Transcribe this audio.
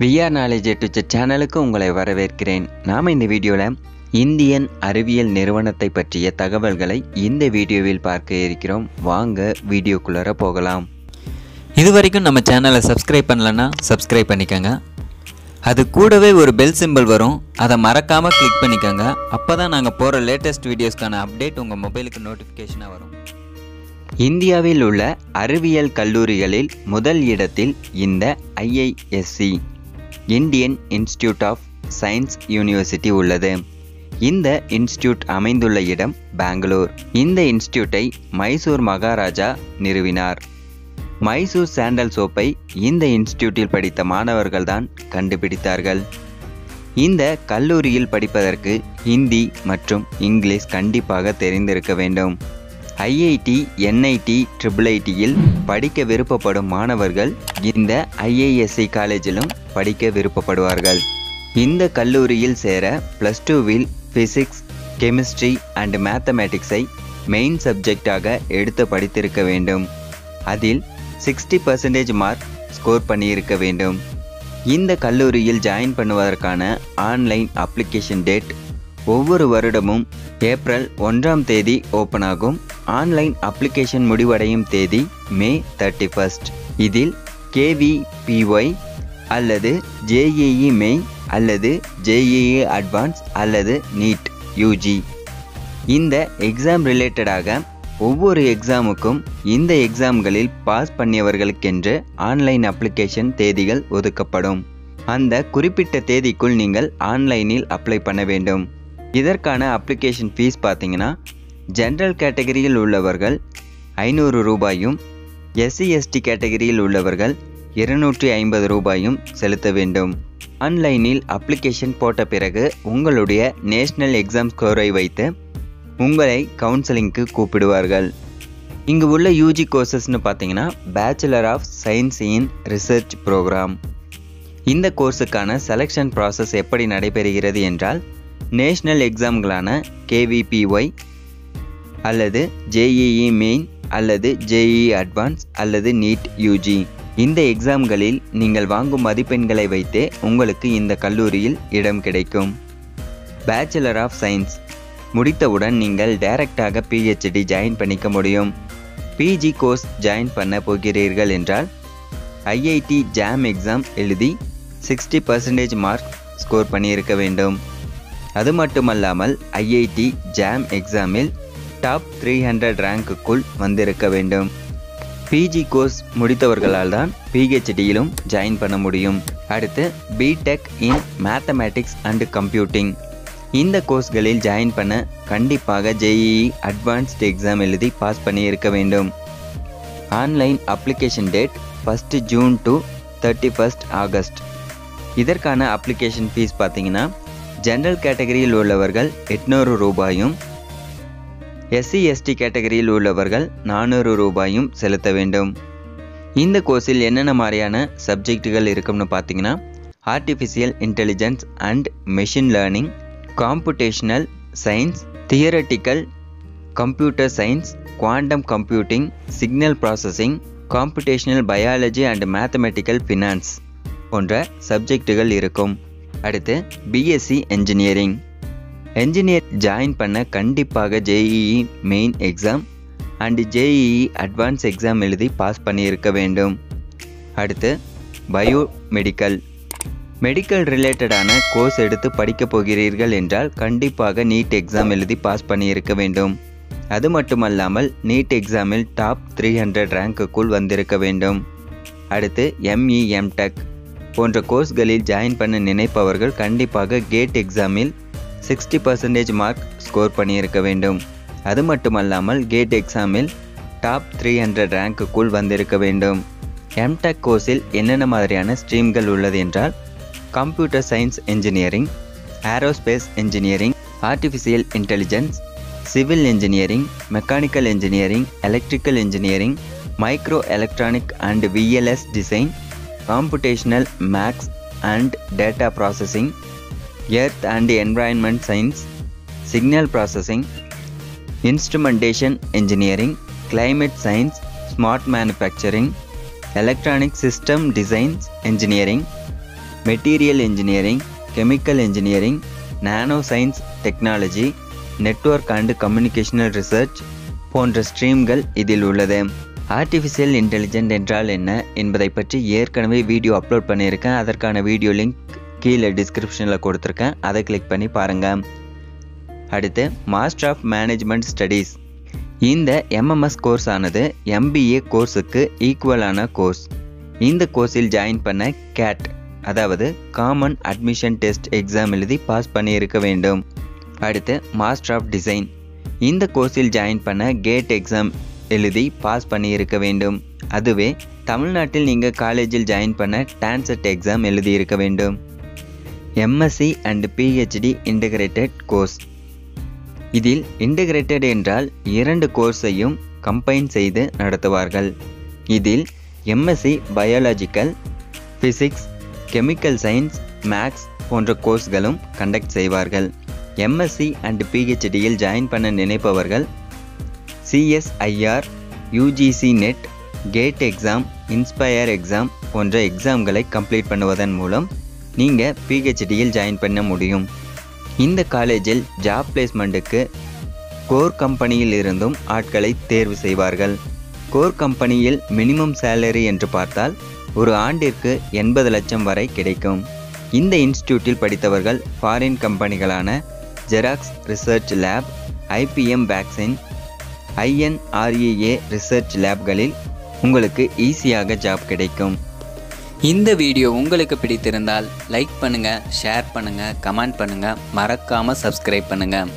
VR knowledge to சேனலுக்கு உங்களை வரவேற்கிறேன் நாம் இந்த வீடியோவில் இந்தியன் அறிவியல் நிறுவனத்தை பற்றிய தகவல்களை இந்த வீடியோவில் பார்க்க இருக்கிறோம் வாங்க வீடியோக்குள்ளார போகலாம் இது வரைக்கும் நம்ம சேனலை சப்ஸ்கிரைப் பண்ணலன்னா சப்ஸ்கிரைப் பண்ணிக்கோங்க. அது கூடவே ஒரு பெல் சிம்பிள் வரும். அதை மறக்காமல் கிளிக் பண்ணிக்கோங்க. அப்போ தான் நாங்கள் போகிற லேட்டஸ்ட் வீடியோஸ்க்கான அப்டேட் உங்கள் மொபைலுக்கு நோட்டிஃபிகேஷனாக வரும். இந்தியாவில் உள்ள அறிவியல் கல்லூரிகளில் முதல் இடத்தில் இந்த IISc. Indian institute of science university உள்ளது. இந்த இன்ஸ்டியூட் அமைந்துள்ள இடம் பெங்களூர். இந்த இன்ஸ்டியூட்டை மைசூர் மகாராஜா நிறுவினார். மைசூர் சாண்டல் சோப்பை இந்த இன்ஸ்டியூட்டில் படித்த மாணவர்கள்தான் கண்டுபிடித்தார்கள். இந்த கல்லூரியில் படிப்பதற்கு ஹிந்தி மற்றும் இங்கிலீஷ் கண்டிப்பாக தெரிந்திருக்க வேண்டும். ஐஐடி என்ஐடி ட்ரிபிள் ஐடியில் படிக்க விருப்பப்படும் மாணவர்கள் இந்த ஐஐஎஸ்சி காலேஜிலும் படிக்க விருப்பப்படுவார்கள். இந்த கல்லூரியில் சேர ப்ளஸ் டூவில் ஃபிசிக்ஸ் கெமிஸ்ட்ரி அண்ட் மேத்தமேட்டிக்ஸை மெயின் சப்ஜெக்டாக எடுத்து படித்திருக்க வேண்டும். அதில் சிக்ஸ்டி பர்சன்டேஜ் மார்க் ஸ்கோர் பண்ணியிருக்க வேண்டும். இந்த கல்லூரியில் ஜாயின் பண்ணுவதற்கான ஆன்லைன் அப்ளிகேஷன் டேட் ஒவ்வொரு வருடமும் ஏப்ரல் ஒன்றாம் தேதி ஓப்பன் ஆகும். ஆன்லைன் அப்ளிகேஷன் முடிவடையும் தேதி மே தேர்ட்டி ஃபர்ஸ்ட் இதில் கேவிபிஒய் அல்லது ஜேஇஇ மெயின் அல்லது ஜேஇஇ அட்வான்ஸ் அல்லது நீட் யூஜி இந்த எக்ஸாம் ரிலேட்டடாக ஒவ்வொரு எக்ஸாமுக்கும் இந்த எக்ஸாம்களில் பாஸ் பண்ணியவர்களுக்கென்று ஆன்லைன் அப்ளிகேஷன் தேதிகள் ஒதுக்கப்படும். அந்த குறிப்பிட்ட தேதிக்குள் நீங்கள் ஆன்லைனில் அப்ளை பண்ண வேண்டும். இதற்கான அப்ளிகேஷன் ஃபீஸ் பார்த்தீங்கன்னா ஜென்ரல் கேட்டகரியில் உள்ளவர்கள் ஐநூறு ரூபாயும் எஸ்சி எஸ்டி கேட்டகரியில் உள்ளவர்கள் இருநூற்றி ஐம்பது ரூபாயும் செலுத்த வேண்டும். ஆன்லைனில் அப்ளிகேஷன் போட்ட பிறகு உங்களுடைய நேஷ்னல் எக்ஸாம் ஸ்கோரை வைத்து உங்களை கவுன்சிலிங்க்கு கூப்பிடுவார்கள். இங்கு உள்ள யூஜி கோர்சஸ்னு பார்த்தீங்கன்னா bachelor of science in research program இந்த கோர்ஸுக்கான செலெக்ஷன் ப்ராசஸ் எப்படி நடைபெறுகிறது என்றால் நேஷ்னல் எக்ஸாம்களான கேவிபிஒய் அல்லது ஜேஇஇ மெயின் அல்லது ஜேஇ அட்வான்ஸ் அல்லது நீட் யூஜி. இந்த எக்ஸாம்களில் நீங்கள் வாங்கும் மதிப்பெண்களை வைத்தே உங்களுக்கு இந்த கல்லூரியில் இடம் கிடைக்கும். பேச்சுலர் ஆஃப் சயின்ஸ் முடித்தவுடன் நீங்கள் டைரக்டாக பிஹெச்டி ஜாயின் பண்ணிக்க முடியும். பிஜி கோர்ஸ் ஜாயின் பண்ண போகிறீர்கள் என்றால் ஐஐடி ஜாம் எக்ஸாம் எழுதி சிக்ஸ்டி பர்சன்டேஜ் மார்க் ஸ்கோர் பண்ணியிருக்க வேண்டும். அது மட்டுமல்லாமல் ஐஐடி ஜாம் எக்ஸாமில் டாப் த்ரீ ஹண்ட்ரட் ரேங்க்குக்குள் வந்திருக்க வேண்டும். பிஜி கோர்ஸ் முடித்தவர்களால் தான் பிஹெச்டியிலும் ஜாயின் பண்ண முடியும். அடுத்து BTech in mathematics and computing இந்த கோர்ஸ்களில் ஜாயின் பண்ண கண்டிப்பாக ஜேஇஇ அட்வான்ஸ்டு எக்ஸாம் எழுதி பாஸ் பண்ணி இருக்க வேண்டும். Online application date first June to thirty first August இதற்கான அப்ளிகேஷன் ஃபீஸ் பார்த்தீங்கன்னா ஜென்ரல் கேட்டகரியில் உள்ளவர்கள் எட்நூறு ரூபாயும் எஸ்சி எஸ்டி கேட்டகரியில் உள்ளவர்கள் நானூறு ரூபாயும் செலுத்த வேண்டும். இந்த கோர்ஸில் என்னென்ன மாதிரியான சப்ஜெக்டுகள் இருக்கும்னு பார்த்தீங்கன்னா artificial intelligence and machine learning computational science theoretical computer science quantum computing signal processing computational biology and mathematical finance போன்ற சப்ஜெக்டுகள் இருக்கும். அடுத்து பிஎஸ்சி என்ஜினியரிங் என்ஜினியர் ஜாயின் பண்ண கண்டிப்பாக JEE main exam and JEE advance exam எழுதி பாஸ் பண்ணியிருக்க வேண்டும். அடுத்து பயோ மெடிக்கல் மெடிக்கல் ரிலேட்டடான கோர்ஸ் எடுத்து படிக்கப் போகிறீர்கள் என்றால் கண்டிப்பாக நீட் எக்ஸாம் எழுதி பாஸ் பண்ணியிருக்க வேண்டும். அது மட்டுமல்லாமல் நீட் எக்ஸாமில் டாப் த்ரீ ஹண்ட்ரட் ரேங்க்குக்குள் வந்திருக்க வேண்டும். அடுத்து எம்இஎம்டெக் போன்ற கோர்ஸ்களில் ஜாயின் பண்ண நினைப்பவர்கள் கண்டிப்பாக கேட் எக்ஸாமில் சிக்ஸ்டி பர்சன்டேஜ் மார்க் ஸ்கோர் பண்ணியிருக்க வேண்டும். அது மட்டுமல்லாமல் கேட் எக்ஸாமில் டாப் த்ரீ ஹண்ட்ரட் ரேங்க்குக்குள் வந்திருக்க வேண்டும். எம்டெக் கோர்ஸில் என்னென்ன மாதிரியான ஸ்ட்ரீம்கள் உள்ளது என்றால் computer science engineering aerospace engineering artificial intelligence civil engineering mechanical engineering electrical engineering micro electronic and VLS design computational maths and data processing earth and environment science signal processing instrumentation engineering climate science smart manufacturing electronic system designs engineering material engineering chemical engineering nano science technology network and communicational research போன்ற ஸ்ட்ரீம்கள் இதில் உள்ளது artificial intelligent என்றால் என்ன என்பதை பற்றி ஏற்கனவே video upload பண்ணியிருக்கேன். அதற்கான வீடியோ லிங்க் கீழே டிஸ்கிரிப்ஷனில் கொடுத்துருக்கேன். அதை கிளிக் பண்ணி பாருங்கள் அடுத்து மாஸ்டர் ஆஃப் மேனேஜ்மெண்ட் ஸ்டடீஸ் இந்த எம்எம்எஸ் கோர்ஸ் ஆனது எம்பிஏ கோர்ஸுக்கு ஈக்குவலான கோர்ஸ் இந்த கோர்ஸில் ஜாயின் பண்ண கேட் அதாவது காமன் அட்மிஷன் டெஸ்ட் எக்ஸாம் எழுதி பாஸ் பண்ணியிருக்க வேண்டும். அடுத்து மாஸ்டர் ஆஃப் டிசைன் இந்த கோர்ஸில் ஜாயின் பண்ண கேட் எக்ஸாம் எழுதி பாஸ் பண்ணியிருக்க வேண்டும். அதுவே தமிழ்நாட்டில் நீங்கள் காலேஜில் ஜாயின் பண்ண டான்செட் எக்ஸாம் எழுதியிருக்க வேண்டும். MSc and PhD integrated course இதில் இன்டகிரேட்டட் என்றால் இரண்டு கோர்ஸையும் கம்பைன் செய்து நடத்துவார்கள். இதில் MSc biological physics chemical science maths போன்ற கோர்ஸ்களும் கண்டக்ட் செய்வார்கள். எம்எஸ்சி அண்ட் பிஹெச்டியில் ஜாயின் பண்ண நினைப்பவர்கள் CSIR UGC NET GATE exam INSPIRE exam போன்ற எக்ஸாம்களை கம்ப்ளீட் பண்ணுவதன் மூலம் நீங்கள் பிஹெச்டியில் ஜாயின் பண்ண முடியும். இந்த காலேஜில் ஜாப் பிளேஸ்மெண்ட்டுக்கு கோர் கம்பெனியில் இருந்தும் ஆட்களை தேர்வு செய்வார்கள். கோர் கம்பெனியில் மினிமம் சேலரி என்று பார்த்தால் ஒரு ஆண்டிற்கு எண்பது லட்சம் வரை கிடைக்கும். இந்த இன்ஸ்டியூட்டில் படித்தவர்கள் foreign கம்பெனிகளான Xerox research lab IBM vaccine INRIA research லேப்களில் உங்களுக்கு ஈஸியாக ஜாப் கிடைக்கும். இந்த வீடியோ உங்களுக்கு பிடித்திருந்தால் லைக் பண்ணுங்கள் ஷேர் பண்ணுங்கள் கமெண்ட் பண்ணுங்கள் மறக்காமல் சப்ஸ்கிரைப் பண்ணுங்கள்